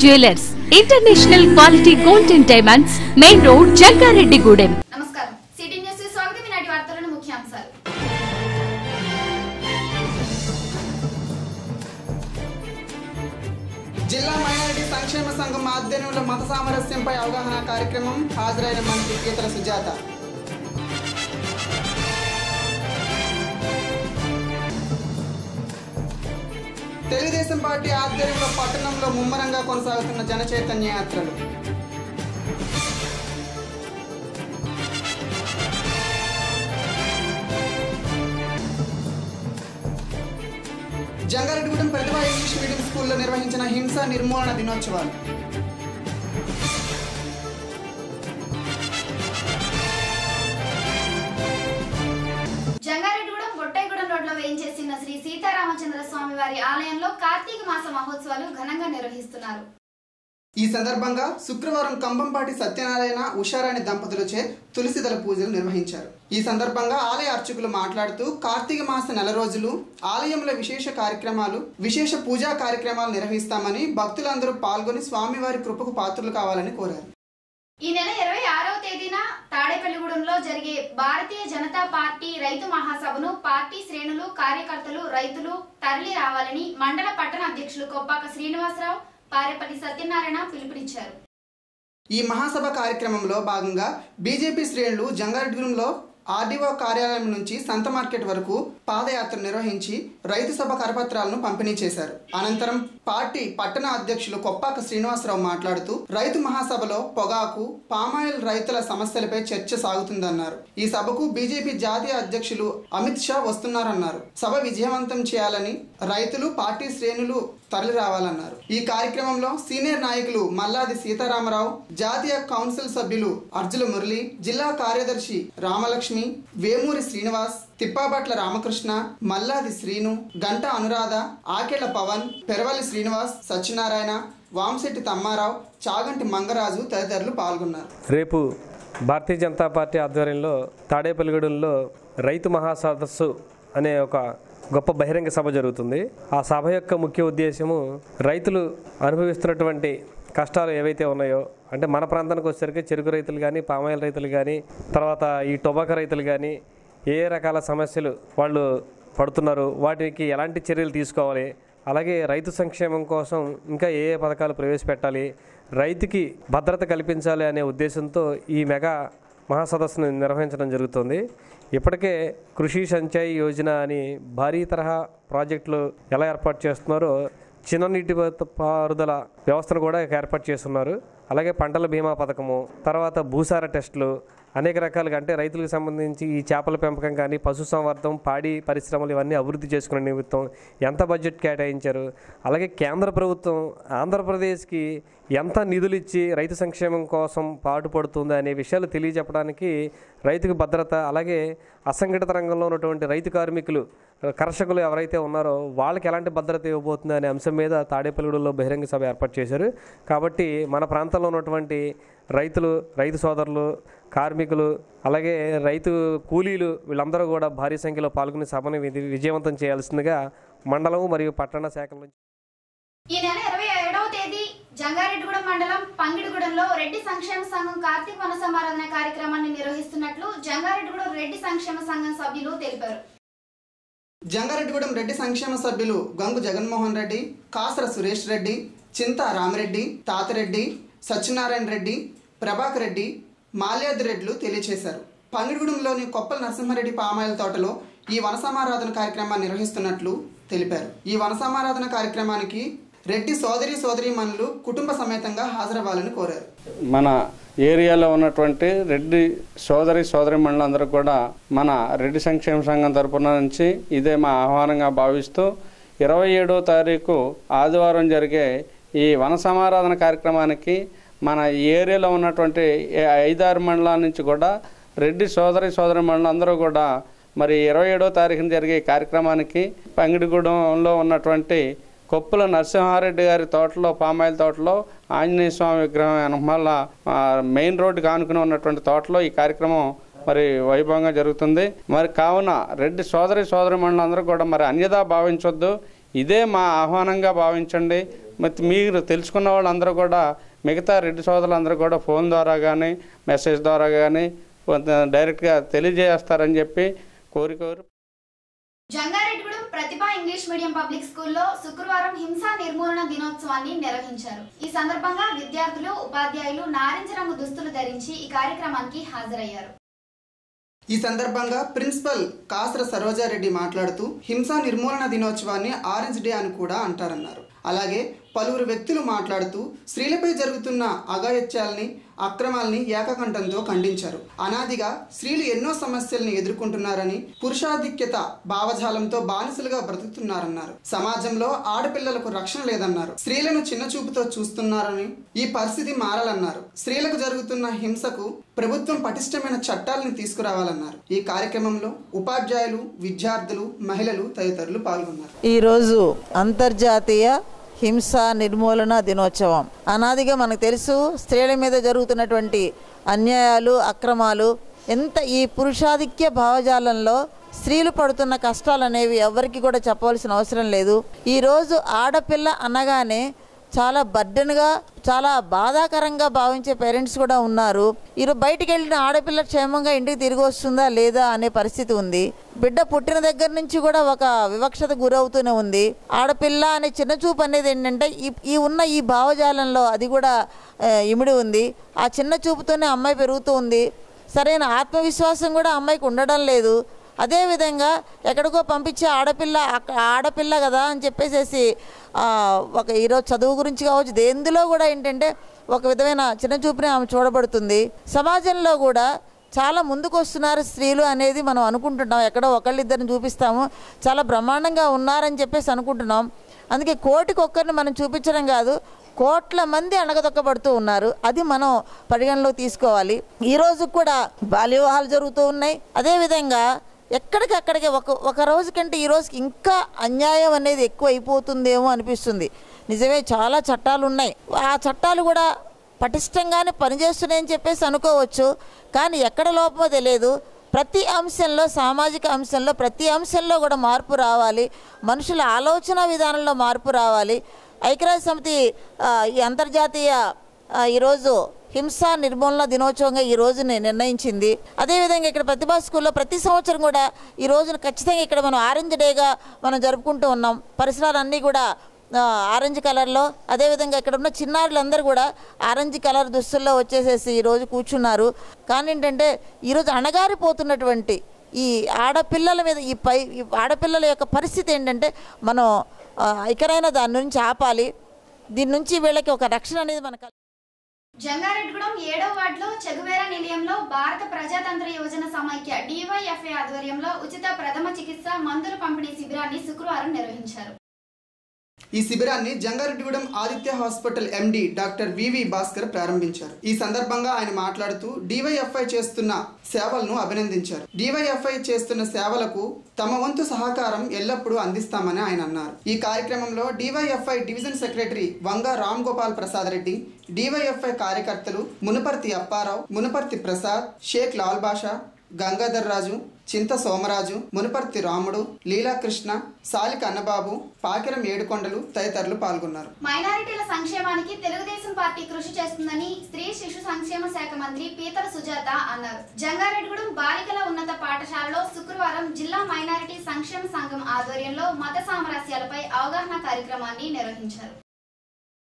Jewellers international quality gold and diamonds main road Jangareddygudem Telugudesam party ఆధ్వర్యంలో పట్టణంలో ముమ్మరంగా కొనసాగుతున్న జనచైతన్య యాత్రలు. జంగారెడ్డిగూడెం ప్రతిభ ఇంగ్లీష్ మీడియం స్కూల్లో నిర్వహించిన హింస నిర్మూలన దినోత్సవాలు. వేయించేసిన శ్రీ సీతారామచంద్ర స్వామి వారి ఆలయంలో కార్తీక మాస మహోత్సవాలు ఘనంగా నిర్వహిస్తున్నారు. ఈ సందర్భంగా శుక్రవారం కంబంపాటి సత్యనారాయణ ఉషారాణి దంపతులచే తులసిదల పూజలు నిర్వహించారు. ఈ సందర్భంగా ఆలయ అర్చకులు మాట్లాడుతూ కార్తీక మాస నెల రోజులు ఆలయంలో విశేష కార్యక్రమాలు విశేష పూజా కార్యక్రమాలు నిర్వహిస్తామని భక్తులందరూ పాల్గొని స్వామివారి కృపకు పాత్రలు కావాలని కోరారు. ఈ నెల ఇరవై ఆరవ తేదీన తాడేపల్లిగూడెంలో జరిగే భారతీయ జనతా పార్టీ రైతు మహాసభను పార్టీ శ్రేణులు కార్యకర్తలు రైతులు తరలి రావాలని మండల పట్టణ అధ్యక్షులు కొప్పాక శ్రీనివాసరావు పారేపల్లి సత్యనారాయణ పిలుపునిచ్చారు. ఈ మహాసభ కార్యక్రమంలో భాగంగా బీజేపీ శ్రేణులు జంగారెడ్డిగూడెంలో ఆర్డీఓ కార్యాలయం నుంచి సంత మార్కెట్ వరకు పాదయాత్ర నిర్వహించి రైతు సభ కరపత్రాలను పంపిణీ చేశారు. అనంతరం పార్టీ పట్టణ అధ్యక్షులు కొప్పాక శ్రీనివాసరావు మాట్లాడుతూ రైతు మహాసభలో పొగాకు పామాయిల్ రైతుల సమస్యలపై చర్చ సాగుతుందన్నారు. ఈ సభకు బీజేపీ జాతీయ అధ్యక్షులు అమిత్ షా వస్తున్నారన్నారు. సభ విజయవంతం చేయాలని రైతులు పార్టీ శ్రేణులు తరలి రావాలన్నారు. ఈ కార్యక్రమంలో సీనియర్ నాయకులు మల్లాది సీతారామరావు జాతీయ కౌన్సిల్ సభ్యులు అర్జుల మురళి జిల్లా కార్యదర్శి రామలక్ష్మి వేమూరి శ్రీనివాస్ తిప్పాబట్ల రామకృష్ణ మల్లాది శ్రీను గంట అనురాధ ఆకేళ్ళ పవన్ పెరవల్లి శ్రీనివాస్ సత్యనారాయణ వామశెట్టి తమ్మారావు చాగంటి మంగరాజు తదితరులు పాల్గొన్నారు. రేపు భారతీయ జనతా పార్టీ ఆధ్వర్యంలో తాడేపల్లిగూడెంలో రైతు మహాసదస్సు అనే ఒక గొప్ప బహిరంగ సభ జరుగుతుంది. ఆ సభ యొక్క ముఖ్య ఉద్దేశము రైతులు అనుభవిస్తున్నటువంటి కష్టాలు ఏవైతే ఉన్నాయో అంటే మన ప్రాంతానికి వచ్చేసరికి చెరుకు రైతులు కానీ పామాయిల్ రైతులు కానీ తర్వాత ఈ టొబాకో రైతులు కానీ ఏ ఏ రకాల సమస్యలు వాళ్ళు పడుతున్నారు వాటికి ఎలాంటి చర్యలు తీసుకోవాలి అలాగే రైతు సంక్షేమం కోసం ఇంకా ఏ ఏ పథకాలు ప్రవేశపెట్టాలి రైతుకి భద్రత కల్పించాలి అనే ఉద్దేశంతో ఈ మెగా మహాసదస్సును నిర్వహించడం జరుగుతుంది. ఇప్పటికే కృషి సంచయ్ యోజన అని భారీ తరహా ప్రాజెక్టులు ఎలా ఏర్పాటు చేస్తున్నారో చిన్న నీటి పారుదల వ్యవస్థను కూడా ఏర్పాటు చేస్తున్నారు. అలాగే పంటల బీమా పథకము తర్వాత భూసార టెస్టులు అనేక రకాలుగా అంటే రైతులకు సంబంధించి ఈ చేపల పెంపకం కానీ పశుసంవర్ధం పాడి పరిశ్రమలు ఇవన్నీ అభివృద్ధి చేసుకునే నిమిత్తం ఎంత బడ్జెట్ కేటాయించారు? అలాగే కేంద్ర ప్రభుత్వం ఆంధ్రప్రదేశ్కి ఎంత నిధులు ఇచ్చి రైతు సంక్షేమం కోసం పాటుపడుతుంది అనే విషయాలు తెలియజెప్పడానికి రైతుకు భద్రత అలాగే అసంఘటిత రంగంలో ఉన్నటువంటి రైతు కార్మికులు కర్షకులు ఎవరైతే ఉన్నారో వాళ్ళకి ఎలాంటి భద్రత ఇవ్వబోతుంది అనే అంశం మీద తాడేపల్లిగూడలో బహిరంగ సభ ఏర్పాటు చేశారు. కాబట్టి మన ప్రాంతంలో ఉన్నటువంటి రైతులు రైతు సోదరులు కార్మికులు అలాగే రైతు కూలీలు వీళ్ళందరూ కూడా భారీ సంఖ్యలో పాల్గొని సభను విజయవంతం చేయాల్సిందిగా మండలం మరియు పట్టణ శాఖల నుంచి ఈ నెల ఇరవై ఏడవ తేదీ జంగారెడ్డిగూడెం మండలం పంగిడిగూడెంలో రెడ్డి సంక్షేమ సంఘం కార్తీక వన సమారాధన కార్యక్రమాన్ని నిర్వహిస్తున్నట్లు జంగారెడ్డిగూడెం రెడ్డి సంక్షేమ సంఘం సభ్యులు తెలిపారు. జంగారెడ్డిగూడెం రెడ్డి సంక్షేమ సభ్యులు గంగు జగన్మోహన్ రెడ్డి కాసర సురేష్ రెడ్డి చింత రామరెడ్డి తాతరెడ్డి సత్యనారాయణ రెడ్డి ప్రభాకర్ రెడ్డి మాల్యాద్రి రెడ్లు తెలియజేశారు పంగిడిగూడెంలోని కొప్పల నరసింహారెడ్డి పామాయిల తోటలో ఈ వన సమారాధన కార్యక్రమాన్ని నిర్వహిస్తున్నట్లు తెలిపారు. ఈ వన సమారాధన కార్యక్రమానికి రెడ్డి సోదరి సోదరీమణులు కుటుంబ సమేతంగా హాజరవ్వాలని కోరారు. మన ఏరియాలో ఉన్నటువంటి రెడ్డి సోదరి సోదరి మండలందరూ కూడా మన రెడ్డి సంక్షేమ సంఘం తరపున నుంచి ఇదే మా ఆహ్వానంగా భావిస్తూ ఇరవై ఏడో తారీఖు ఆదివారం జరిగే ఈ వన సమారాధన కార్యక్రమానికి మన ఈ ఏరియాలో ఉన్నటువంటి ఐదారు మండలాల నుంచి కూడా రెడ్డి సోదరి సోదరి మండలందరూ కూడా మరి ఇరవై ఏడో తారీఖున జరిగే కార్యక్రమానికి పంగిడిగూడెంలో ఉన్నటువంటి కొప్పుల నరసింహారెడ్డి గారి తోటలో పామాయిల్ తోటలో ఆంజనేయ స్వామి విగ్రహం వెనకమాల మెయిన్ రోడ్డుకి ఆనుకుని ఉన్నటువంటి తోటలో ఈ కార్యక్రమం మరి వైభవంగా జరుగుతుంది. మరి కావున రెడ్డి సోదరి సోదరి మండలందరూ కూడా మరి అన్యదా భావించొద్దు. ఇదే మా ఆహ్వానంగా భావించండి. మరి మీరు తెలుసుకున్న వాళ్ళందరూ కూడా మిగతా రెడ్డి సోదరులందరూ కూడా ఫోన్ ద్వారా కానీ మెసేజ్ ద్వారా కానీ డైరెక్ట్గా తెలియజేస్తారని చెప్పి కోరి Jangareddygudem Pratibha English medium public స్కూల్లో శుక్రవారం హింసా నిర్మూలన దినోత్సవాన్ని నిర్వహించారు. ఈ సందర్భంగా విద్యార్థులు ఉపాధ్యాయులు నారింజ రంగు దుస్తులు ధరించి ఈ కార్యక్రమానికి హాజరయ్యారు. ఈ సందర్భంగా ప్రిన్సిపల్ కాసర సరోజారెడ్డి మాట్లాడుతూ హింసా నిర్మూలన దినోత్సవాన్ని ఆరెంజ్ డే అని కూడా అంటారన్నారు. అలాగే పలువురు వ్యక్తులు మాట్లాడుతూ స్త్రీలపై జరుగుతున్న అఘాయిత్యాల్ని అక్రమాల్ని ఏకకంఠంతో ఖండించారు. అనాదిగా స్త్రీలు ఎన్నో సమస్యల్ని ఎదుర్కొంటున్నారని పురుషాధిక్యత భావజాలంతో బానిసలుగా బ్రతుకుతున్నారన్నారు. సమాజంలో ఆడపిల్లలకు రక్షణ లేదన్నారు. స్త్రీలను చిన్న చూపుతో చూస్తున్నారని ఈ పరిస్థితి మారాలన్నారు. స్త్రీలకు జరుగుతున్న హింసకు ప్రభుత్వం పటిష్టమైన చట్టాలను తీసుకురావాలన్నారు. ఈ కార్యక్రమంలో ఉపాధ్యాయులు విద్యార్థులు మహిళలు తదితరులు పాల్గొన్నారు. ఈరోజు అంతర్జాతీయ హింస నిర్మూలన దినోత్సవం. అనాదిగా మనకు తెలుసు స్త్రీల మీద జరుగుతున్నటువంటి అన్యాయాలు అక్రమాలు ఎంత ఈ పురుషాధిక్య భావజాలంలో స్త్రీలు పడుతున్న కష్టాలు అనేవి ఎవరికి కూడా చెప్పవలసిన అవసరం లేదు. ఈరోజు ఆడపిల్ల అనగానే చాలా బర్డెన్గా చాలా బాధాకరంగా భావించే పేరెంట్స్ కూడా ఉన్నారు. ఈరోజు బయటికి వెళ్ళిన ఆడపిల్ల క్షేమంగా ఇంటికి తిరిగి వస్తుందా లేదా అనే పరిస్థితి ఉంది. బిడ్డ పుట్టిన దగ్గర నుంచి కూడా ఒక వివక్షత గురవుతూనే ఉంది. ఆడపిల్ల అనే చిన్న చూపు అనేది ఏంటంటే ఈ ఉన్న ఈ భావజాలంలో అది కూడా ఇమిడి ఉంది. ఆ చిన్న చూపుతోనే అమ్మాయి పెరుగుతూ ఉంది. సరైన ఆత్మవిశ్వాసం కూడా అమ్మాయికి ఉండడం లేదు. అదేవిధంగా ఎక్కడికో పంపించే ఆడపిల్ల ఆడపిల్ల కదా అని చెప్పేసేసి ఒక ఈరోజు చదువు గురించి కావచ్చు దేందులో కూడా ఏంటంటే ఒక విధమైన చిన్న చూపుని ఆమె చూడబడుతుంది. సమాజంలో కూడా చాలా ముందుకు వస్తున్నారు స్త్రీలు అనేది మనం అనుకుంటున్నాం. ఎక్కడో ఒకళ్ళిద్దరిని చూపిస్తాము. చాలా బ్రహ్మాండంగా ఉన్నారని చెప్పేసి అనుకుంటున్నాం. అందుకే కోటికి ఒక్కరిని మనం చూపించడం కాదు కోట్ల మంది అణగదొక్కబడుతూ ఉన్నారు. అది మనం పరిగణలో తీసుకోవాలి. ఈ కూడా బాల్య వివాహాలు జరుగుతూ ఉన్నాయి. అదేవిధంగా ఎక్కడికక్కడికి ఒక ఒక రోజు కంటే ఈ రోజుకి ఇంకా అన్యాయం అనేది ఎక్కువ అయిపోతుందేమో అనిపిస్తుంది. నిజమే చాలా చట్టాలు ఉన్నాయి. ఆ చట్టాలు కూడా పటిష్టంగానే పనిచేస్తున్నాయని చెప్పేసి అనుకోవచ్చు. కానీ ఎక్కడ లోపమో తెలియదు. ప్రతి అంశంలో సామాజిక అంశంలో ప్రతి అంశంలో కూడా మార్పు రావాలి. మనుషుల ఆలోచన విధానంలో మార్పు రావాలి. ఐక్యరాజ్య సమితి ఈ అంతర్జాతీయ ఈరోజు హింస నిర్మూలన దినోత్సవంగా ఈ రోజుని నిర్ణయించింది. అదేవిధంగా ఇక్కడ ప్రతిభా స్కూల్లో ప్రతి సంవత్సరం కూడా ఈ రోజున ఖచ్చితంగా ఇక్కడ మనం ఆరెంజ్ డేగా మనం జరుపుకుంటూ ఉన్నాం. పరిసరాలన్నీ కూడా ఆరెంజ్ కలర్లో. అదేవిధంగా ఇక్కడ ఉన్న చిన్నారులందరూ కూడా ఆరెంజ్ కలర్ దుస్తుల్లో వచ్చేసేసి ఈరోజు కూర్చున్నారు. కానీ ఏంటంటే ఈరోజు అణగారిపోతున్నటువంటి ఈ ఆడపిల్లల మీద ఈ పై ఈ ఆడపిల్లల యొక్క పరిస్థితి ఏంటంటే మనం ఆ, ఇకనైనా దాని నుంచి ఆపాలి. దీని నుంచి వీళ్ళకి ఒక రక్షణ అనేది మనకు జంగారెడ్డిగూడెం ఏడో వార్డులో చెగువేరా నిలయంలో భారత ప్రజాతంత్ర యోజన సమైక్య డివైఎఫ్ఐ ఆధ్వర్యంలో ఉచిత ప్రథమ చికిత్స మందుల పంపిణీ శిబిరాన్ని శుక్రవారం నిర్వహించారు. ఈ శిబిరాన్ని Jangareddygudem Aditya hospital MD doctor VV Bhaskar ప్రారంభించారు. ఈ సందర్భంగా ఆయన మాట్లాడుతూ డివైఎఫ్ఐ చేస్తున్న సేవలను అభినందించారు. డివైఎఫ్ఐ చేస్తున్న సేవలకు తమ వంతు సహకారం ఎల్లప్పుడూ అందిస్తామని ఆయన అన్నారు. ఈ కార్యక్రమంలో DYFI division secretary Vanga Ram Gopal Prasad Reddy DYFI కార్యకర్తలు మునుపర్తి అప్పారావు మునుపర్తి ప్రసాద్ షేక్ లాల్ బాషా గంగాధర్ రాజు చింత సోమరాజు మునుపర్తి రాముడు లీలాకృష్ణ సాలిక అన్నబాబు పాకిరం ఏడుకొండలు తదితరులు పాల్గొన్నారు. మైనారిటీల సంక్షేమానికి తెలుగుదేశం పార్టీ కృషి చేస్తుందని స్త్రీ శిశు సంక్షేమ శాఖ మంత్రి పీతల సుజాత అన్నారు. జంగారెడ్డిగూడెం బాలికల ఉన్నత పాఠశాలలో శుక్రవారం జిల్లా మైనారిటీ సంక్షేమ సంఘం ఆధ్వర్యంలో మత సామరస్యాలపై అవగాహన కార్యక్రమాన్ని నిర్వహించారు.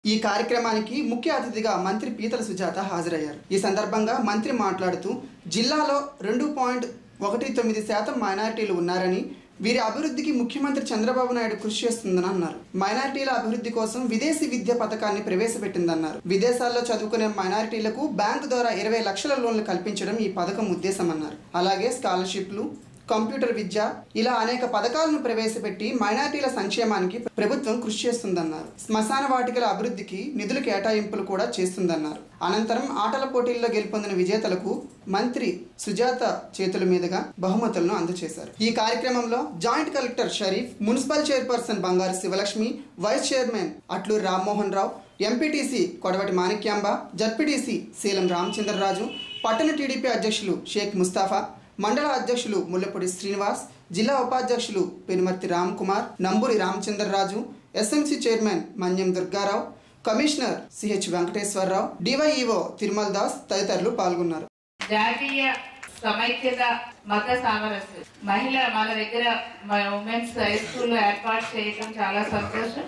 ఈ కార్యక్రమానికి ముఖ్య అతిథిగా మంత్రి పీతల సుజాత హాజరయ్యారు. ఈ సందర్భంగా మంత్రి మాట్లాడుతూ జిల్లాలో రెండు పాయింట్ ఒకటి తొమ్మిది శాతం మైనారిటీలు ఉన్నారని వీరి అభివృద్ధికి ముఖ్యమంత్రి చంద్రబాబు నాయుడు కృషి చేస్తుందని అన్నారు. మైనారిటీల అభివృద్ధి కోసం విదేశీ విద్య పథకాన్ని ప్రవేశపెట్టిందన్నారు. విదేశాల్లో చదువుకునే మైనారిటీలకు బ్యాంకు ద్వారా ఇరవై లక్షల లోన్లు కల్పించడం ఈ పథకం ఉద్దేశం అన్నారు అలాగే స్కాలర్షిప్లు కంప్యూటర్ విద్య ఇలా అనేక పథకాలను ప్రవేశపెట్టి మైనార్టీల సంక్షేమానికి ప్రభుత్వం కృషి చేస్తుందన్నారు. శ్మశాన వాటికల అభివృద్ధికి నిధులు కేటాయింపులు కూడా చేస్తుందన్నారు. అనంతరం ఆటల పోటీల్లో గెలుపొందిన విజేతలకు మంత్రి సుజాత చేతుల మీదుగా బహుమతులను అందజేశారు. ఈ కార్యక్రమంలో joint collector Sharif municipal chairperson Bangaru Sivalakshmi vice chairman Atluru Rammohan Rao MPTC Kodavati Manikyamba ZPTC Seelam Ramachandraraju పట్టణ టీడీపీ అధ్యక్షులు షేక్ ముస్తాఫా మండల అధ్యక్షులు ముల్లపూడి శ్రీనివాస్ జిల్లా ఉపాధ్యక్షులు Penumarthi Ram Kumar Namburi Ramachandraraju SMC chairman Manyam Durgarao commissioner CH Venkateswararao DYEO Tirumal Das తదితరులు పాల్గొన్నారు. జాతీయ సమైక్యత మత సామరస్యం. మహిళ మన దగ్గర ఉమెన్స్ హై స్కూల్లో ఏర్పాటు చేయడం చాలా సంతోషం.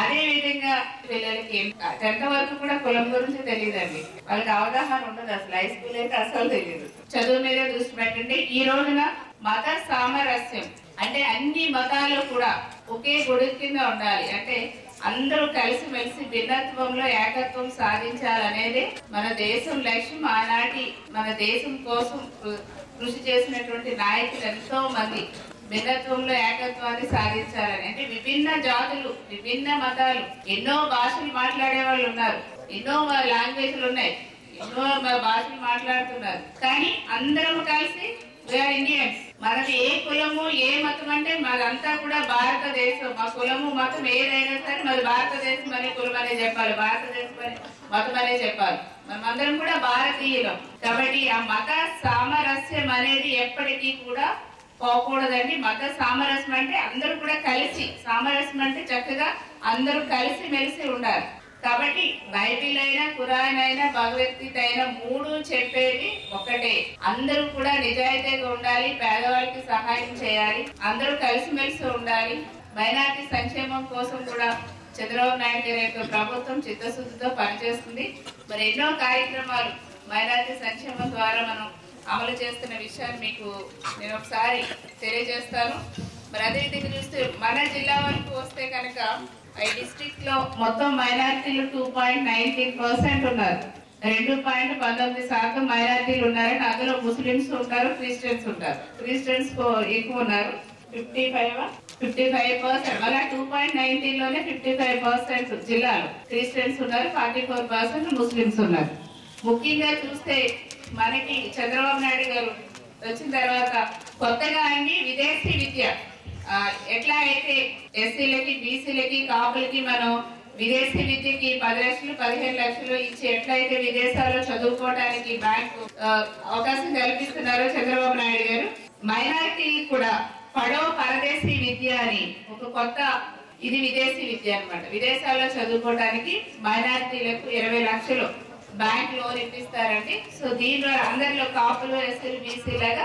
అదే విధంగా పిల్లలకి టెన్త్ వరకు కూడా కులం గురించి తెలియదండి వాళ్ళకి అవగాహన ఉండదు అసలు. హై స్కూల్ అయితే అసలు తెలియదు చదువు మీద దృష్టి పెట్టండి. ఈ రోజున మత సామరస్యం అంటే అన్ని మతాలు కూడా ఒకే గుడి కింద ఉండాలి. అంటే అందరూ కలిసిమెలిసి భిన్నత్వంలో ఏకత్వం సాధించాలనేది మన దేశం లక్ష్యం. ఆనాటి మన దేశం కోసం కృషి చేసినటువంటి నాయకులు ఎంతో మంది భిన్నత్వంలో ఏకత్వాన్ని సాధించాలని. అంటే విభిన్న జాతులు విభిన్న మతాలు ఎన్నో భాషలు మాట్లాడే వాళ్ళు ఉన్నారు. ఎన్నో లాంగ్వేజ్లు ఉన్నాయి. ఎన్నో భాషలు మాట్లాడుతున్నారు. కానీ అందరం కలిసి వీఆర్ ఇండియన్స్ మనది ఏ కులము ఏ మతం అంటే మాదంతా కూడా భారతదేశం. మా కులము మతం ఏదైనా సరే మరి భారతదేశం అనే కులం అనే చెప్పాలి. భారతదేశం అనే మతం అనే చెప్పాలి. మనమందరం కూడా భారతీయులం. కాబట్టి ఆ మత సామరస్యం అనేది ఎప్పటికీ కూడా పోకూడదండి. మత సామరస్యం అంటే అందరూ కూడా కలిసి సామరస్యం అంటే చక్కగా అందరూ కలిసి మెలిసి ఉండాలి. కాబట్టి బైబిల్ అయినా ఖురాన్ అయినా భగవద్గీత అయినా మూడు చెప్పేది ఒకటే. అందరూ కూడా నిజాయితీగా ఉండాలి పేదవాళ్ళకి సహాయం చేయాలి అందరూ కలిసిమెలిసి ఉండాలి. మైనార్టీ సంక్షేమం కోసం కూడా చంద్రబాబు నాయుడు గారి యొక్క ప్రభుత్వం చిత్తశుద్ధితో పనిచేస్తుంది. మరి ఎన్నో కార్యక్రమాలు మైనార్టీ సంక్షేమం ద్వారా మనం అమలు చేస్తున్న విషయాన్ని మీకు నేను ఒకసారి తెలియజేస్తాను. మరి అదే దగ్గర చూస్తే మన జిల్లా వరకు వస్తే కనుక ఈ డిస్ట్రిక్ట్లో మొత్తం మైనారిటీలు టూ పాయింట్ నైన్టీన్ పర్సెంట్ ఉన్నారు. రెండు పాయింట్ పంతొమ్మిది శాతం మైనారిటీలు ఉన్నారని అందులో ముస్లిమ్స్ ఉంటారు క్రిస్టియన్స్ ఉంటారు. క్రిస్టియన్స్ ఎక్కువ ఉన్నారు. Fifty five fifty five percent అలా టూ పాయింట్ నైన్టీన్లోనే ఫిఫ్టీ ఫైవ్ పర్సెంట్ జిల్లాలు. క్రిస్టియన్స్ ఉన్నారు ఫార్టీ ఫోర్ పర్సెంట్ ముస్లిమ్స్ ఉన్నారు. ముఖ్యంగా చూస్తే మనకి చంద్రబాబు నాయుడు గారు వచ్చిన తర్వాత కొత్తగా అండి విదేశీ విద్య ఎట్లా అయితే ఎస్సీలకి బీసీలకి కాపులకి మనం విదేశీ విద్యకి పది లక్షలు పదిహేను లక్షలు ఇచ్చి ఎట్లయితే విదేశాల్లో చదువుకోవడానికి బ్యాంకు అవకాశం కల్పిస్తున్నారో చంద్రబాబు నాయుడు గారు మైనారిటీ కూడా పడో పరదేశీ విద్య అని ఒక కొత్త ఇది విదేశీ విద్య అనమాట విదేశాల్లో చదువుకోవడానికి మైనారిటీలకు ఇరవై లక్షలు బ్యాంక్ లోన్ ఇప్పిస్తారండి. సో దీని ద్వారా అందరిలో కాపులు ఎస్సీలు బీసీ లాగా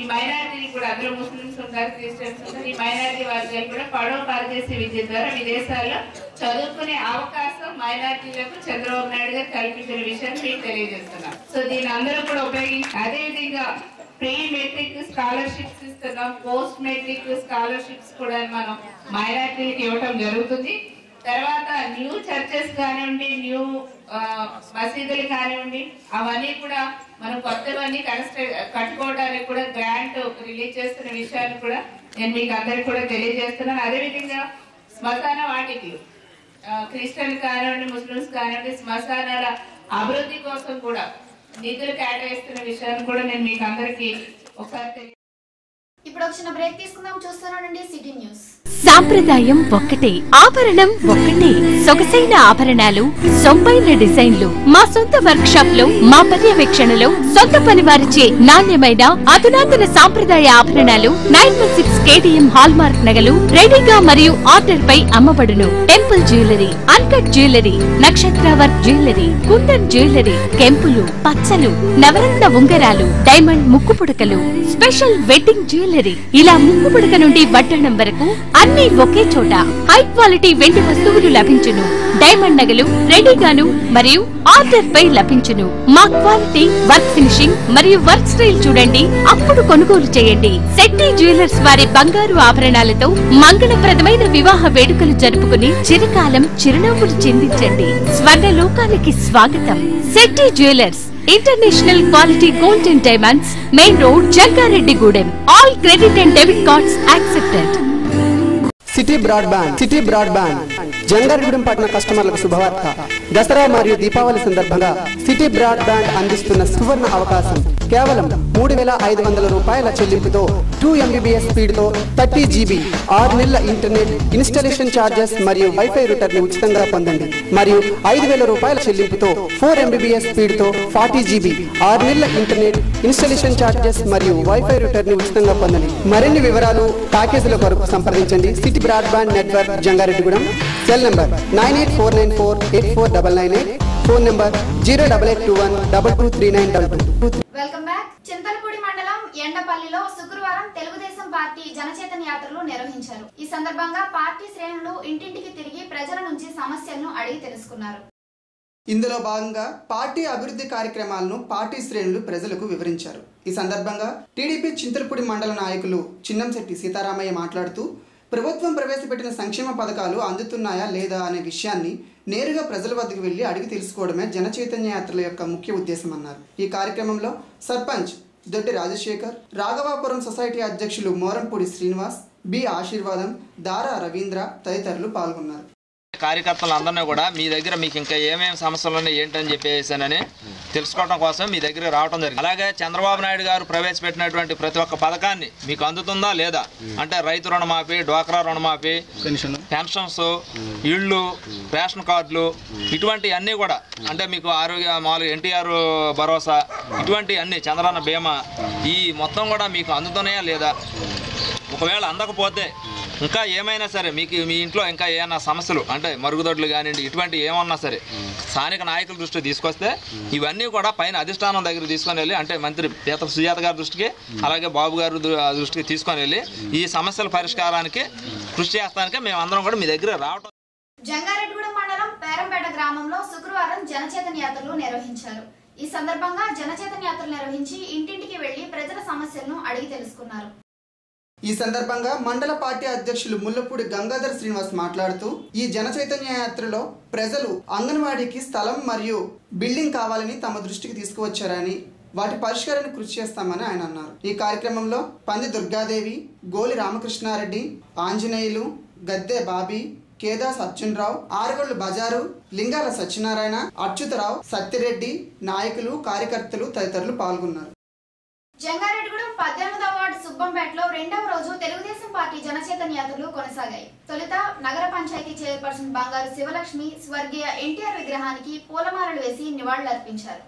ఈ మైనారిటీలు కూడా అందులో ముస్లిమ్స్ ఉంటారు క్రిస్టియన్స్ ఉంటారు ఈ మైనారిటీ వర్గాలు కూడా పడవ పరదేశీ విద్య ద్వారా విదేశాల్లో చదువుకునే అవకాశం మైనారిటీలకు చంద్రబాబు నాయుడు గారు కల్పించిన విషయాన్ని మీకు తెలియజేస్తున్నాం. సో దీని అందరూ కూడా ఉపయోగించి అదే విధంగా ప్రీ మెట్రిక్ స్కాలర్షిప్స్ ఇస్తున్నాం. పోస్ట్ మెట్రిక్ స్కాలర్షిప్స్ కూడా మనం మైనారిటీలకు ఇవ్వటం జరుగుతుంది. తర్వాత న్యూ చర్చెస్ కానివ్వండి న్యూ మసీదులు కానివ్వండి అవన్నీ కూడా మనం కొత్తవన్నీ కన్స్ట్రక్ట్ కట్టుకోవడానికి కూడా గ్రాంట్ రిలీజ్ చేస్తున్న విషయాన్ని కూడా నేను మీకు అందరికి కూడా తెలియజేస్తున్నాను. అదేవిధంగా శ్మశాన వాటికలు క్రిస్టియన్ కానివ్వండి ముస్లిమ్స్ కానివ్వండి శ్మశానాల అభివృద్ధి కోసం కూడా నిధులు కేటాయిస్తున్న విషయాన్ని కూడా నేను మీకు అందరికి ఒకసారి ఇప్పుడు ఒక చిన్న బ్రేక్ తీసుకుందాం. చూస్తున్నానండి సిటీ న్యూస్. సాంప్రదాయం ఒక్కటే ఆభరణం ఒక్కటే. సొగసైన ఆభరణాలు సొంబైన డిజైన్లు. మా సొంత వర్క్ షాప్లో మా పర్యవేక్షణలో సొంత పని వారిచే నాణ్యమైన అధునాతన సాంప్రదాయ ఆభరణాలు nine one six KTM hallmark నగలు రెడీగా మరియు ఆర్డర్ పై అమ్మబడును. టెంపుల్ జ్యువెలరీ అన్కట్ జ్యువెలరీ నక్షత్ర వర్క్ జ్యువెలరీ కుందన్ జ్యువెలరీ కెంపులు పచ్చలు నవరత్న ఉంగరాలు డైమండ్ ముక్కు పుడకలు స్పెషల్ వెడ్డింగ్ జ్యువెలరీ. ఇలా ముక్కు పుడక నుండి వడ్డనం వరకు అన్ని ఒకే చోట. హై క్వాలిటీ వెండి వస్తువులు లభించును. డైమండ్ నగలు రెడీగాను మరియు ఆర్డర్ పై లభించును. మా క్వాలిటీ వర్క్ ఫినిషింగ్ మరియు వర్క్ స్టైల్ చూడండి. అప్పుడు కొనుగోలు చేయండి. శెట్టి జ్యువెలర్స్ వారి బంగారు ఆభరణాలతో మంగళప్రదమైన వివాహ వేడుకలు జరుపుకుని చిరకాలం చిరునవ్వులు చెందించండి. స్వర్ణ లోకానికి స్వాగతం. Shetty jewellers international quality gold and diamonds main road Jangareddygudem all credit and debit cards accepted city broadband city broadband Jangareddygudem పట్టణ కస్టమర్లకు శుభవార్త. దసరా మరియు దీపావళి సందర్భంగా సిటీ బ్రాడ్ బ్యాండ్ అందిస్తున్న సువర్ణ అవకాశం కేవలం మూడు వేల ఐదు వందల రూపాయల చెల్లింపుతో టూ ఎంబీబీఎస్ స్పీడ్తో థర్టీ జీబీ ఆరు నెలల ఇంటర్నెట్ ఇన్స్టాలేషన్ ఛార్జెస్ మరియు వైఫై రూటర్ని ఉచితంగా పొందండి. మరియు ఐదు వేల రూపాయల చెల్లింపుతో ఫోర్ ఎంబీబీఎస్ స్పీడ్తో ఫార్టీ జీబీ ఆరు నెలల ఇంటర్నెట్ ఇన్స్టాలేషన్ ఛార్జెస్ మరియు వైఫై రూటర్ని ఉచితంగా పొందండి. మరిన్ని వివరాలు ప్యాకేజీల కొరకు సంప్రదించండి. City broadband network Jangareddygudem. Cell number nine eight four nine four eight four double nine eight. Phone number zero double eight two one double two three nine double two. Welcome back. Chintalapudi మండలం ఎండపల్లిలో శుక్రవారం Telugu Desam party జనచేతన యాత్రలు నిర్వహించారు. ఈ సందర్భంగా party శ్రేణులు ఇంటింటికి తిరిగి ప్రజల నుంచి సమస్యలను అడిగి తెలుసుకున్నారు. ఇందులో భాగంగా పార్టీ అభివృద్ధి కార్యక్రమాలను పార్టీ శ్రేణులు ప్రజలకు వివరించారు. ఈ సందర్భంగా టీడీపీ చింతలపూడి మండల నాయకులు చిన్నంశెట్టి సీతారామయ్య మాట్లాడుతూ ప్రభుత్వం ప్రవేశపెట్టిన సంక్షేమ పథకాలు అందుతున్నాయా లేదా అనే విషయాన్ని నేరుగా ప్రజల వద్దకు వెళ్ళి అడిగి తెలుసుకోవడమే జన చైతన్య యాత్రల యొక్క ముఖ్య ఉద్దేశం అన్నారు. ఈ కార్యక్రమంలో సర్పంచ్ దొడ్డి రాజశేఖర్ రాఘవాపురం సొసైటీ అధ్యక్షులు మోరంపూడి శ్రీనివాస్ బి ఆశీర్వాదం దారా రవీంద్ర తదితరులు పాల్గొన్నారు. కార్యకర్తలు అందరినీ కూడా మీ దగ్గర మీకు ఇంకా ఏమేమి సమస్యలు ఉన్నాయి ఏంటని చెప్పేసానని తెలుసుకోవడం కోసం మీ దగ్గర రావడం జరిగింది. అలాగే చంద్రబాబు నాయుడు గారు ప్రవేశపెట్టినటువంటి ప్రతి ఒక్క పథకాన్ని మీకు అందుతుందా లేదా? అంటే రైతు రుణమాఫీ డ్వాక్రా రుణమాఫీ పెన్షన్స్ ఇళ్ళు రేషన్ కార్డులు ఇటువంటి అన్నీ కూడా అంటే మీకు ఆరోగ్య మామూలుగా ఎన్టీఆర్ భరోసా ఇటువంటి అన్ని చంద్రన్న బీమా ఈ మొత్తం కూడా మీకు అందుతున్నాయా లేదా? ఒకవేళ అందకపోతే ఇంకా ఏమైనా సరే మీకు మీ ఇంట్లో ఇంకా ఏమైనా సమస్యలు అంటే మరుగుదొడ్లు కానివ్వండి ఇటువంటి ఏమన్నా సరే స్థానిక నాయకుల దృష్టి తీసుకొస్తే ఇవన్నీ కూడా పైన అధిష్టానం దగ్గర తీసుకొని వెళ్ళి అంటే మంత్రి పీత సుజాత గారి దృష్టికి అలాగే బాబు గారి దృష్టికి తీసుకొని వెళ్ళి ఈ సమస్యల పరిష్కారానికి కృషి చేస్తానికి మేమందరం కూడా మీ దగ్గర రావటం. జంగారెడ్డిగూడెం మండలం పేరంపేట గ్రామంలో శుక్రవారం జనచేతన యాత్రలు నిర్వహించారు. ఈ సందర్భంగా జనచేతన యాత్రలు నిర్వహించి ఇంటింటికి వెళ్ళి ప్రజల సమస్యలను అడిగి తెలుసుకున్నారు. ఈ సందర్భంగా మండల పార్టీ అధ్యక్షులు ముల్లపూడి గంగాధర్ శ్రీనివాస్ మాట్లాడుతూ ఈ జన చైతన్య యాత్రలో ప్రజలు అంగన్వాడీకి స్థలం మరియు బిల్డింగ్ కావాలని తమ దృష్టికి తీసుకువచ్చారని వాటి పరిష్కారానికి కృషి చేస్తామని ఆయన అన్నారు. ఈ కార్యక్రమంలో పంది దుర్గాదేవి గోలి రామకృష్ణారెడ్డి ఆంజనేయులు గద్దె బాబీ కేదాస్ అర్జున్రావు ఆరుగొళ్ళు బజారు లింగాల సత్యనారాయణ అచ్యుతరావు సత్యరెడ్డి నాయకులు కార్యకర్తలు తదితరులు పాల్గొన్నారు. జంగారెడ్డిగూడెం పద్దెనిమిదవ వార్డు సుబ్బంపేటలో రెండవ రోజు తెలుగుదేశం పార్టీ జనచేతన యాత్రలు కొనసాగాయి. తొలుత నగర పంచాయతీ చైర్పర్సన్ బంగారు శివలక్ష్మి స్వర్గీయ ఎన్టీఆర్ విగ్రహానికి పూలమాలలు వేసి నివాళులర్పించారు.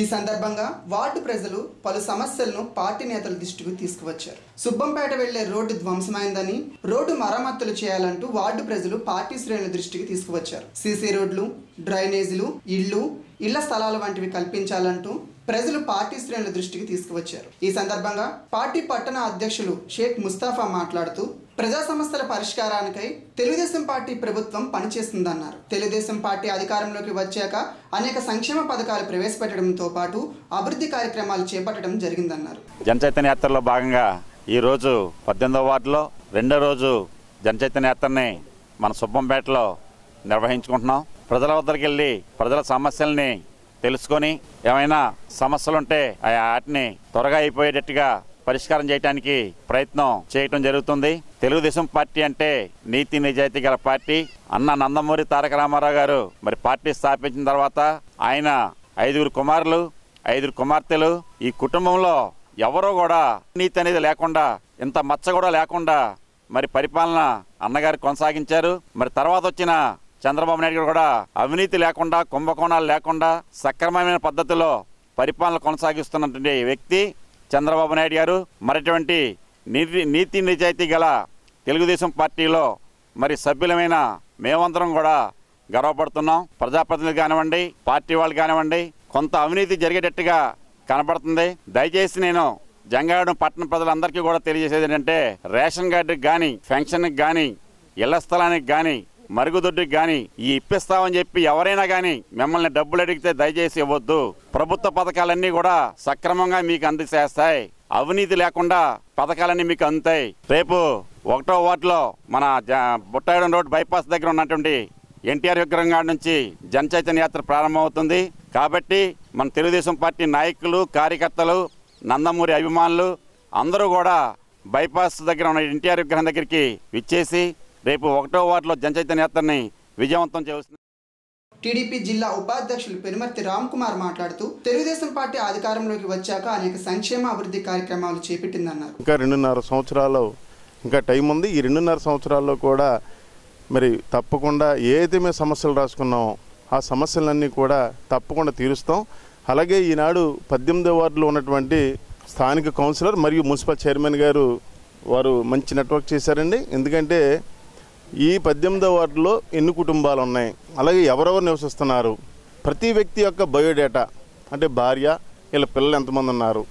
ఈ సందర్భంగా వార్డు ప్రజలు పలు సమస్యలను పార్టీ నేతల దృష్టికి తీసుకువచ్చారు. సుబ్బంపేట వెళ్ళే రోడ్డు ధ్వంసమైందని రోడ్డు మరమ్మతులు చేయాలంటూ వార్డు ప్రజలు పార్టీ శ్రేణుల దృష్టికి తీసుకువచ్చారు. సీసీ రోడ్లు డ్రైనేజీలు ఇళ్ళు ఇళ్ళ స్థలాలు వంటివి కల్పించాలంటూ ప్రజలు పార్టీ శ్రేణుల దృష్టికి తీసుకువచ్చారు. ఈ సందర్భంగా పార్టీ పట్టణ అధ్యక్షులు షేక్ ముస్తాఫా మాట్లాడుతూ ప్రజా సమస్యల పరిష్కారానికై తెలుగుదేశం పార్టీ ప్రభుత్వం పనిచేస్తుందన్నారు. తెలుగుదేశం పార్టీ అధికారంలోకి వచ్చాక అనేక సంక్షేమ పథకాలు ప్రవేశపెట్టడంతో పాటు అభివృద్ధి కార్యక్రమాలు చేపట్టడం జరిగిందన్నారు. జనచైతన్య యాత్రలో భాగంగా ఈరోజు పద్దెనిమిదవ వార్డులో రెండో రోజు జనచైతన్య యాత్రని మన సుబ్బంపేటలో నిర్వహించుకుంటున్నాం. ప్రజల వద్దరికి వెళ్ళి ప్రజల సమస్యల్ని తెలుసుకొని ఏమైనా సమస్యలుంటే ఆ వాటిని త్వరగా అయిపోయేటట్టుగా పరిష్కారం చేయడానికి ప్రయత్నం చేయటం జరుగుతుంది. తెలుగుదేశం పార్టీ అంటే నీతి నిజాయితీ గల పార్టీ. అన్న నందమూరి తారక రామారావు గారు మరి పార్టీ స్థాపించిన తర్వాత ఆయన ఐదుగురు కుమారులు ఐదుగురు కుమార్తెలు. ఈ కుటుంబంలో ఎవరో కూడా నీతి అనేది లేకుండా ఇంత మచ్చ కూడా లేకుండా మరి పరిపాలన అన్నగారు కొనసాగించారు. మరి తర్వాత వచ్చిన చంద్రబాబు నాయుడు గారు కూడా అవినీతి లేకుండా కుంభకోణాలు లేకుండా సక్రమమైన పద్ధతిలో పరిపాలన కొనసాగిస్తున్నటువంటి వ్యక్తి చంద్రబాబు నాయుడు గారు. మరటువంటి నీతి నీతి నిజాయితీ గల తెలుగుదేశం పార్టీలో మరి సభ్యులమైన మేమందరం కూడా గర్వపడుతున్నాం. ప్రజాప్రతినిధులు కానివ్వండి పార్టీ వాళ్ళు కానివ్వండి కొంత అవినీతి జరిగేటట్టుగా కనబడుతుంది. దయచేసి నేను జంగాడు పట్టణ ప్రజలందరికీ కూడా తెలియజేసేది ఏంటంటే రేషన్ కార్డుకి కానీ పెన్షన్కి కానీ ఇళ్ళ స్థలానికి కానీ మరుగుదొడ్డికి కానీ ఈ ఇప్పిస్తామని చెప్పి ఎవరైనా కానీ మిమ్మల్ని డబ్బులు అడిగితే దయచేసి ఇవ్వద్దు. ప్రభుత్వ పథకాలన్నీ కూడా సక్రమంగా మీకు అందజేస్తాయి. అవినీతి లేకుండా పథకాలన్నీ మీకు అందుతాయి. రేపు ఒకటో వార్డులో మన బుట్టాయడం రోడ్ బైపాస్ దగ్గర ఉన్నటువంటి ఎన్టీఆర్ విగ్రహం కాడ నుంచి జనచైతన్య యాత్ర ప్రారంభమవుతుంది. కాబట్టి మన తెలుగుదేశం పార్టీ నాయకులు కార్యకర్తలు నందమూరి అభిమానులు అందరూ కూడా బైపాస్ దగ్గర ఉన్న ఎన్టీఆర్ విగ్రహం దగ్గరికి విచ్చేసి రేపు ఒకటో వార్డులో జనచైతన్య యాత్రని విజయవంతం చేస్తుంది టీడీపీ జిల్లా ఉపాధ్యక్షులు పెనుమర్తి రామ్ కుమార్ మాట్లాడుతూ తెలుగుదేశం పార్టీ అధికారంలోకి వచ్చాక అనేక సంక్షేమ అభివృద్ధి కార్యక్రమాలు చేపట్టిందన్నారు. ఇంకా రెండున్నర సంవత్సరాలు ఇంకా టైం ఉంది. ఈ రెండున్నర సంవత్సరాల్లో కూడా మరి తప్పకుండా ఏదైతే మేము సమస్యలు రాసుకున్నామో ఆ సమస్యలన్నీ కూడా తప్పకుండా తీరుస్తాం. అలాగే ఈనాడు పద్దెనిమిదో వార్డులో ఉన్నటువంటి స్థానిక కౌన్సిలర్ మరియు మున్సిపల్ చైర్మన్ గారు వారు మంచి నెట్వర్క్ చేశారండి. ఎందుకంటే ఈ పద్దెనిమిదో వార్డులో ఎన్ని కుటుంబాలు ఉన్నాయి అలాగే ఎవరెవరు నివసిస్తున్నారు? ప్రతి వ్యక్తి యొక్క బయోడేటా అంటే భార్య వీళ్ళ పిల్లలు ఎంతమంది ఉన్నారు?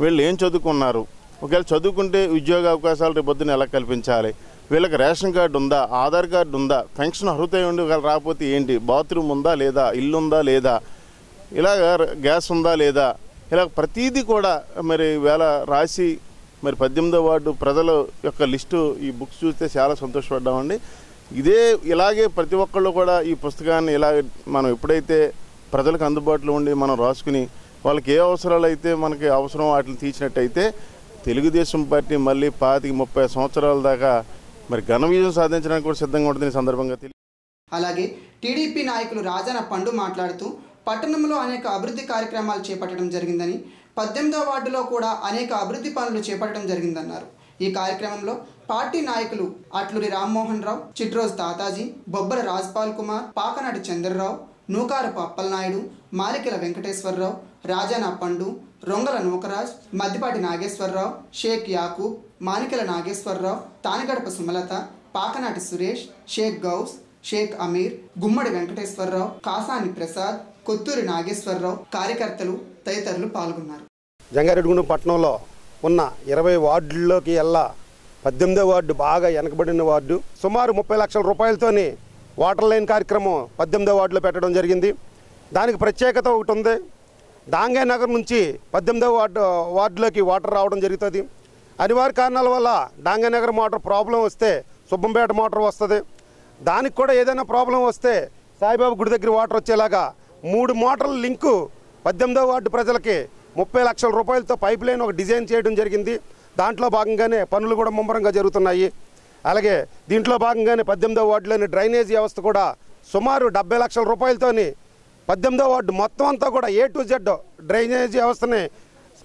వీళ్ళు ఏం చదువుకున్నారు? ఒకవేళ చదువుకుంటే ఉద్యోగ అవకాశాలు రేపొద్దున ఎలా కల్పించాలి? వీళ్ళకి రేషన్ కార్డు ఉందా? ఆధార్ కార్డు ఉందా? పెన్షన్ అర్హత ఉండి ఒకవేళ రాకపోతే ఏంటి? బాత్రూమ్ ఉందా లేదా? ఇల్లు ఉందా లేదా? ఇలాగ గ్యాస్ ఉందా లేదా? ఇలా ప్రతీది కూడా మరి వేళ రాసి మరి పద్దెనిమిదో వార్డు ప్రజల యొక్క లిస్టు ఈ బుక్స్ చూస్తే చాలా సంతోషపడ్డామండి. ఇదే ఇలాగే ప్రతి ఒక్కళ్ళు కూడా ఈ పుస్తకాన్ని ఇలా మనం ఎప్పుడైతే ప్రజలకు అందుబాటులో ఉండి మనం రాసుకుని వాళ్ళకి ఏ అవసరాలు అయితే మనకి అవసరం వాటిని తీర్చినట్టయితే తెలుగుదేశం పార్టీ మళ్ళీ పాతికి ముప్పై సంవత్సరాల దాకా మరి ఘన విజయం సాధించడానికి కూడా సిద్ధంగా ఉంటుంది ఈ సందర్భంగా తెలియ అలాగే టీడీపీ నాయకులు రాజన పండు మాట్లాడుతూ పట్టణంలో అనేక అభివృద్ధి కార్యక్రమాలు చేపట్టడం జరిగిందని పద్దెనిమిదో వార్డులో కూడా అనేక అభివృద్ధి పనులు చేపట్టడం జరిగిందన్నారు. ఈ కార్యక్రమంలో పార్టీ నాయకులు అట్లూరి రామ్మోహన్ రావు చిట్రోజ్ తాతాజీ బొబ్బల రాజ్పాల్ కుమార్ పాకనాటి చంద్రరావు నూకారపు అప్పలనాయుడు మాలికల వెంకటేశ్వరరావు రాజానా పండు రొంగల నూకరాజ్ మద్దిపాటి నాగేశ్వరరావు షేక్ యాకూబ్ మానికల నాగేశ్వరరావు తానిగడప సుమలత పాకనాటి సురేష్ షేక్ గౌస్ షేక్ అమీర్ గుమ్మడి వెంకటేశ్వరరావు కాసాని ప్రసాద్ కొత్తూరి నాగేశ్వరరావు కార్యకర్తలు తదితరులు పాల్గొన్నారు. జంగారెడ్డిగూడెం పట్టణంలో ఉన్న ఇరవై వార్డుల్లోకి ఎల్లా పద్దెనిమిదో వార్డు బాగా వెనకబడిన వార్డు. సుమారు ముప్పై లక్షల రూపాయలతోని వాటర్ లైన్ కార్యక్రమం పద్దెనిమిదో వార్డులో పెట్టడం జరిగింది. దానికి ప్రత్యేకత ఒకటి ఉంది. దాంగే నగర్ నుంచి పద్దెనిమిదో వార్డు వార్డులోకి వాటర్ రావడం జరుగుతుంది. అనివార్య కారణాల వల్ల డాంగే నగర్ మోటార్ ప్రాబ్లం వస్తే సుబ్బంపేట మోటార్ వస్తుంది. దానికి కూడా ఏదైనా ప్రాబ్లం వస్తే సాయిబాబు గుడి దగ్గర వాటర్ వచ్చేలాగా మూడు మోటార్ల లింకు పద్దెనిమిదో వార్డు ప్రజలకి ముప్పై లక్షల రూపాయలతో పైప్ లైన్ ఒక డిజైన్ చేయడం జరిగింది. దాంట్లో భాగంగానే పనులు కూడా ముమ్మరంగా జరుగుతున్నాయి. అలాగే దీంట్లో భాగంగానే పద్దెనిమిదో వార్డులోని డ్రైనేజ్ వ్యవస్థ కూడా సుమారు డెబ్బై లక్షల రూపాయలతోని పద్దెనిమిదో వార్డు మొత్తం అంతా కూడా ఏ టు జెడ్ డ్రైనేజ్ వ్యవస్థని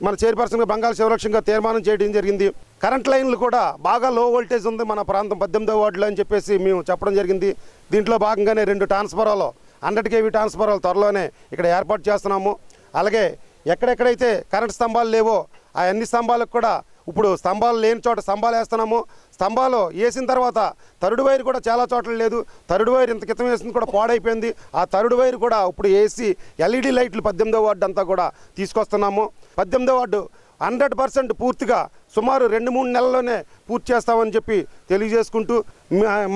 మన చైర్పర్సన్గా బంగాళ శివలక్ష్యంగా తీర్మానం చేయడం జరిగింది. కరెంట్ లైన్లు కూడా బాగా లో వోల్టేజ్ ఉంది మన ప్రాంతం పద్దెనిమిదో వార్డులో అని చెప్పేసి మేము చెప్పడం జరిగింది. దీంట్లో భాగంగానే రెండు ట్రాన్స్ఫారాలో హండ్రెడ్ కేవీ ట్రాన్స్ఫార్మర్లు త్వరలోనే ఇక్కడ ఏర్పాటు చేస్తున్నాము. అలాగే ఎక్కడెక్కడైతే కరెంట్ స్తంభాలు లేవో ఆ అన్ని స్తంభాలకు కూడా ఇప్పుడు స్తంభాలు లేని చోట స్తంభాలు వేస్తున్నాము. స్తంభాలు వేసిన తర్వాత తరుడు వైర్ కూడా చాలా చోట్ల లేదు. తరుడు వైర్ ఇంత క్రితం వేసింది కూడా పాడైపోయింది. ఆ తరుడు వైర్ కూడా ఇప్పుడు వేసి ఎల్ఈడి లైట్లు పద్దెనిమిదో వార్డు అంతా కూడా తీసుకొస్తున్నాము. పద్దెనిమిదో వార్డు హండ్రెడ్ పర్సెంట్ పూర్తిగా సుమారు రెండు మూడు నెలల్లోనే పూర్తి చేస్తామని చెప్పి తెలియజేసుకుంటూ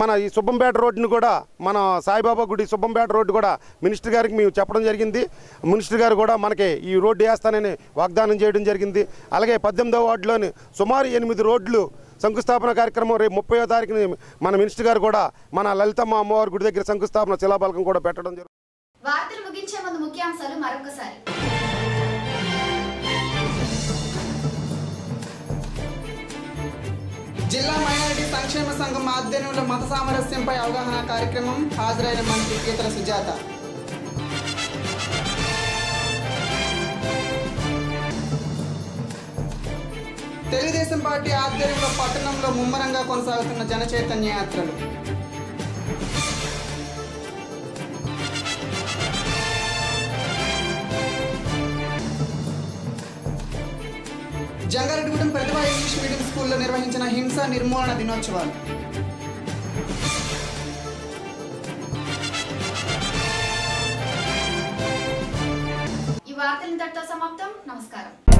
మన ఈ సుబ్బంపేట రోడ్డుని కూడా మన సాయిబాబా గుడి సుబ్బంపేట రోడ్డు కూడా మినిస్టర్ గారికి మేము చెప్పడం జరిగింది. మినిస్టర్ గారు కూడా మనకి ఈ రోడ్డు వేస్తానని వాగ్దానం చేయడం జరిగింది. అలాగే పద్దెనిమిదవ వార్డులోని సుమారు ఎనిమిది రోడ్లు శంకుస్థాపన కార్యక్రమం రేపు ముప్పయో తారీఖుని మన మినిస్టర్ గారు కూడా మన లలితమ్మ అమ్మవారి గుడి దగ్గర శంకుస్థాపన శిలాబలకం కూడా పెట్టడం జరుగుతుంది వార్తలు ముగించే ముందు ముఖ్యాంశాలు మరొకసారి జిల్లా మైనారిటీ సంక్షేమ సంఘం ఆధ్వర్యంలో మత సామరస్యంపై అవగాహన కార్యక్రమం హాజరైన మంత్రి గీతల సుజాత. తెలుగుదేశం పార్టీ ఆధ్వర్యంలో పట్టణంలో ముమ్మరంగా కొనసాగుతున్న జనచైతన్య యాత్రలు. జంగారెడ్డిగూడెం ప్రతిభ ఇంగ్లీష్ మీడియం స్కూల్లో నిర్వహించిన హింస నిర్మూలన దినోత్సవాలు. ఈ వార్తలు ఇంతటితో సమాప్తం. నమస్కారం.